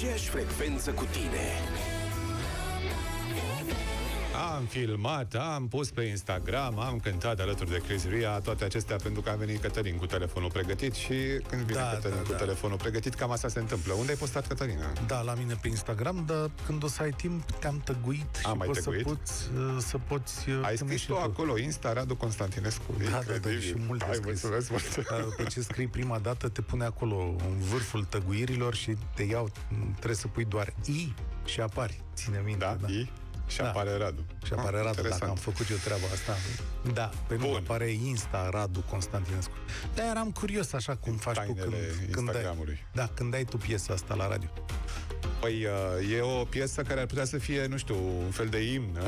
aceeași frecvență cu tine. Am filmat, am pus pe Instagram, am cântat alături de Chris Ria, toate acestea pentru că a venit Cătălin cu telefonul pregătit și când vine Da, Cătălin da, cu da. telefonul pregătit, cam asta se întâmplă. Unde ai postat, Cătălina? Da, la mine pe Instagram, dar când o să ai timp, te-am tăguit și Am mai poți să tăguit? poți, uh, să poți uh, Ai pune scris și tu acolo, Insta Radu Constantinescu. Da, da, da, Incredibil. și mult de Hai, scris. mulțumesc mult. Dar După ce scrii prima dată, te pune acolo în vârful tăguirilor și te iau, trebuie să pui doar I și apari. Ține minte. Da, I și Da. apare Radu. Și apare Ah, Radu, interesant. dacă am făcut eu treaba asta. Da, pe nu Bun. apare Insta Radu Constantinescu. Dar eram curios așa cum faci tu Tainele când, când ai, Instagramului. da, când ai tu piesa asta la radio. Păi, uh, e o piesă care ar putea să fie, nu știu, un fel de imn.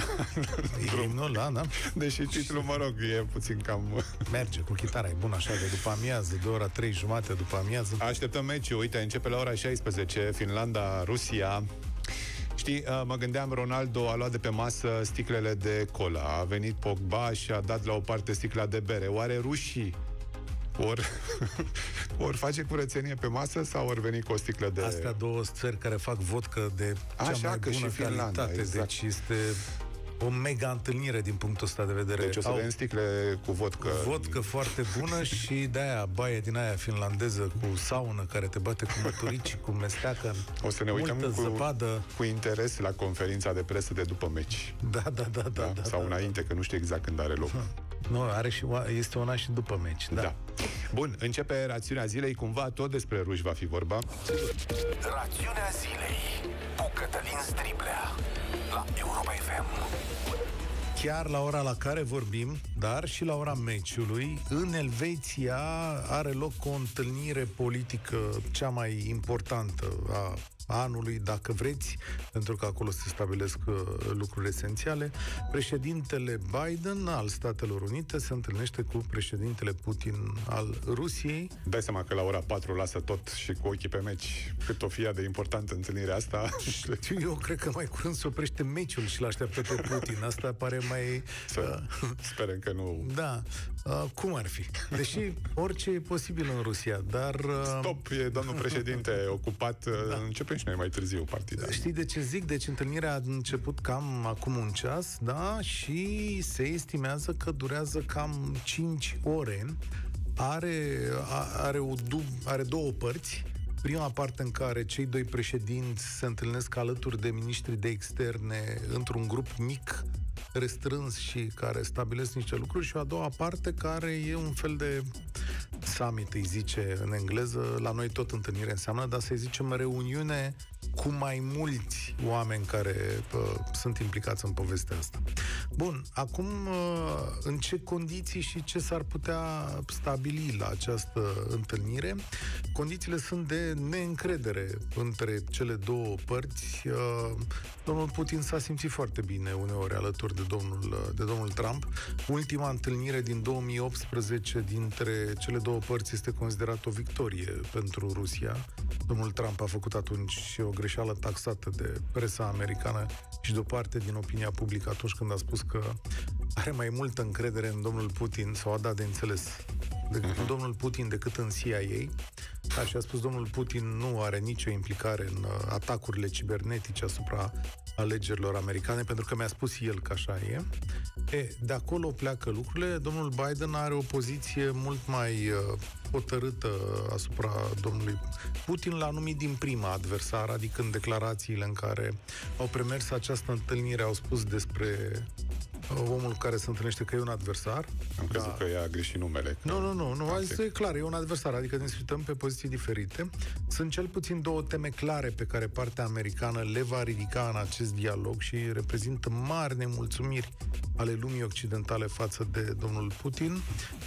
Imnul, da, da. Deși titlul, mă rog, e puțin cam... Merge cu chitara, e bun așa, de după amiază, de ora 3 jumate după amiază. Așteptăm meciul, uite, începe la ora 16, Finlanda-Rusia. Știi, uh, mă gândeam, Ronaldo a luat de pe masă sticlele de cola, a venit Pogba și a dat la o parte sticla de bere. Oare rușii or, or face curățenie pe masă sau or veni cu o sticlă de... Astea două țări care fac vodcă de cea Așa mai că bună și Finlanda, calitate, exact. deci este o mega întâlnire din punctul ăsta de vedere. Deci o să Au vedem sticle cu vodcă. vodcă foarte bună și de-aia baie din aia finlandeză cu saună care te bate cu măturici, cu mesteacă, O să ne uităm multă cu, zăpadă. cu interes la conferința de presă de după meci. Da, da, da, da. Da? da Sau da, înainte, că nu știu exact când are loc. Nu, are și, este una și după meci, da. Da. Bun, începe rațiunea zilei, cumva tot despre ruși va fi vorba. Rațiunea zilei cu Cătălin Striblea la Europa FM. Chiar la ora la care vorbim, dar și la ora meciului, în Elveția are loc o întâlnire politică cea mai importantă a anului, dacă vreți, pentru că acolo se stabilesc uh, lucruri esențiale. Președintele Biden al Statelor Unite se întâlnește cu președintele Putin al Rusiei. Dai seama că la ora 4 lasă tot și cu ochii pe meci. Cât o fie de importantă întâlnirea asta. Știu, Eu cred că mai curând se oprește meciul și l-așteaptă pe Putin. Asta pare mai... Să sperăm că nu... Da, uh, cum ar fi? Deși orice e posibil în Rusia, dar... Uh, Stop, e domnul președinte ocupat. Da. Începem și noi mai târziu partida. Știi de ce zic? Deci întâlnirea a început cam acum un ceas, da? Și se estimează că durează cam 5 ore. Are, a- are, o dub, are două părți. Prima parte în care cei doi președinți se întâlnesc alături de ministrii de externe într-un grup mic, restrâns și care stabilesc niște lucruri și o a doua parte care e un fel de summit, îi zice în engleză, la noi tot întâlnire înseamnă, dar să-i zicem reuniune cu mai mulți oameni care uh, sunt implicați în povestea asta. Bun, acum uh, în ce condiții și ce s-ar putea stabili la această întâlnire? Condițiile sunt de neîncredere între cele două părți. Uh, domnul Putin s-a simțit foarte bine uneori alături de domnul, de domnul Trump. Ultima întâlnire din 2018 dintre cele două părți este considerată o victorie pentru Rusia. Domnul Trump a făcut atunci și o greșeală taxată de presa americană și de o parte din opinia publică atunci când a spus că are mai multă încredere în domnul Putin sau a dat de înțeles decât în domnul Putin decât în CIA. Da, și a spus domnul Putin nu are nicio implicare în uh, atacurile cibernetice asupra alegerilor americane, pentru că mi-a spus el că așa e. E, de acolo pleacă lucrurile. Domnul Biden are o poziție mult mai uh, hotărâtă asupra domnului Putin, l-a numit din prima adversar, adică în declarațiile în care au premers această întâlnire, au spus despre uh, omul care se întâlnește că e un adversar. Am crezut că ea a greșit numele. Nu, nu, nu, nu, Ok. asta e clar, e un adversar, adică ne discutăm pe poziții diferite. Sunt cel puțin două teme clare pe care partea americană le va ridica în acest dialog și reprezintă mari nemulțumiri ale lumii occidentale față de domnul Putin.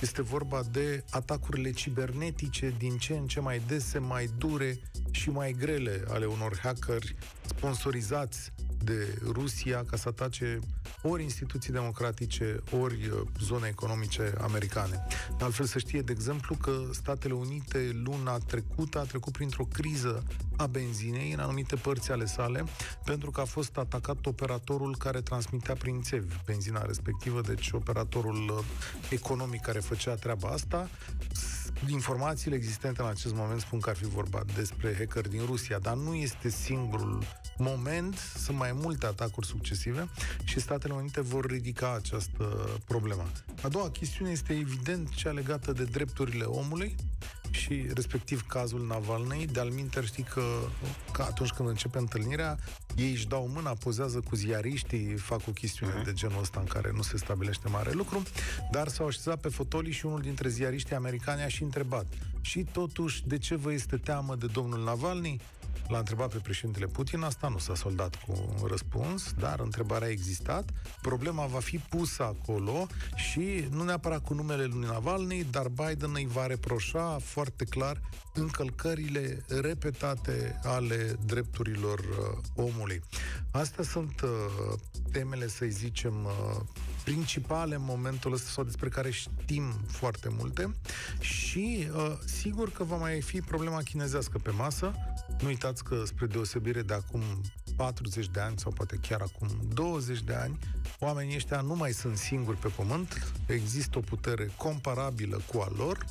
Este vorba de atacurile cibernetice din ce în ce mai dese, mai dure și mai grele ale unor hackeri sponsorizați de Rusia ca să atace ori instituții democratice, ori uh, zone economice americane. De altfel să știe, de exemplu, că Statele Unite luna trecută a trecut printr-o criză a benzinei în anumite părți ale sale, pentru că a fost atacat operatorul care transmitea prin țevi benzina respectivă, deci operatorul uh, economic care făcea treaba asta. S- informațiile existente în acest moment spun că ar fi vorba despre hacker din Rusia, dar nu este singurul moment, sunt mai multe atacuri succesive și Statele Unite vor ridica această problemă. A doua chestiune este evident cea legată de drepturile omului și respectiv cazul Navalnei. De-al minter știi că, că atunci când începe întâlnirea, ei își dau mâna, pozează cu ziariștii, fac o chestiune uh-huh. de genul ăsta în care nu se stabilește mare lucru, dar s-au așezat pe fotolii și unul dintre ziariștii americani a și întrebat și totuși, de ce vă este teamă de domnul Navalny? L-a întrebat pe președintele Putin, asta nu s-a soldat cu un răspuns, dar întrebarea a existat. Problema va fi pusă acolo și nu neapărat cu numele lui Navalny, dar Biden îi va reproșa foarte clar încălcările repetate ale drepturilor uh, omului. Astea sunt uh, temele, să zicem, uh, principale în momentul ăsta sau despre care știm foarte multe. Și uh, sigur că va mai fi problema chinezească pe masă. Nu uitați că spre deosebire de acum 40 de ani sau poate chiar acum 20 de ani, oamenii ăștia nu mai sunt singuri pe pământ, există o putere comparabilă cu a lor,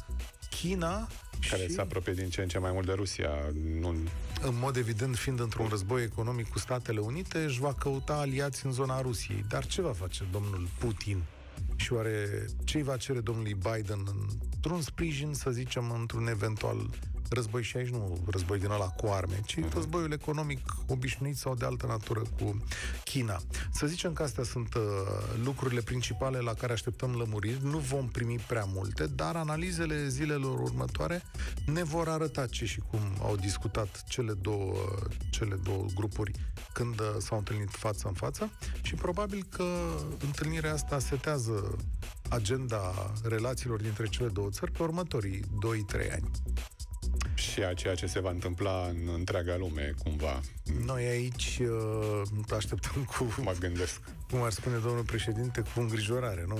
China care și... se apropie din ce în ce mai mult de Rusia. Nu... În mod evident, fiind într-un război economic cu Statele Unite, își va căuta aliați în zona Rusiei. Dar ce va face domnul Putin? Și oare ce va cere domnului Biden într-un sprijin, să zicem, într-un eventual război și aici nu război din ăla cu arme, ci uh-huh. războiul economic obișnuit sau de altă natură cu China. Să zicem că astea sunt uh, lucrurile principale la care așteptăm lămuriri. Nu vom primi prea multe, dar analizele zilelor următoare ne vor arăta ce și cum au discutat cele două, cele două grupuri când uh, s-au întâlnit față în față și probabil că întâlnirea asta setează agenda relațiilor dintre cele două țări pe următorii 2-3 ani și a ceea ce se va întâmpla în întreaga lume, cumva. Noi aici uh, așteptăm cu... Mă gândesc. Cum ar spune domnul președinte, cu îngrijorare, nu?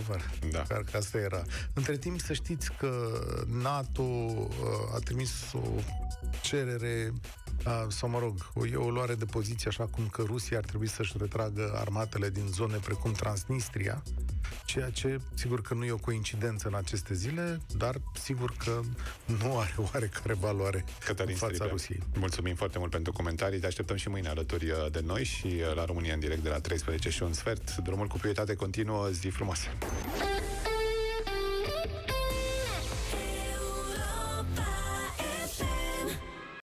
Da. Car că asta era. Între timp, să știți că NATO uh, a trimis o cerere uh, sau mă rog, o, e o luare de poziție așa cum că Rusia ar trebui să-și retragă armatele din zone precum Transnistria, ceea ce sigur că nu e o coincidență în aceste zile, dar sigur că nu are oarecare valoare Cătălin în fața Stribea. Rusiei. Mulțumim foarte mult pentru comentarii, te așteptăm și mâine alături uh, de noi și uh, la România în direct de la 13 și un sfert. Drumul cu prioritate continuă, zi frumoasă!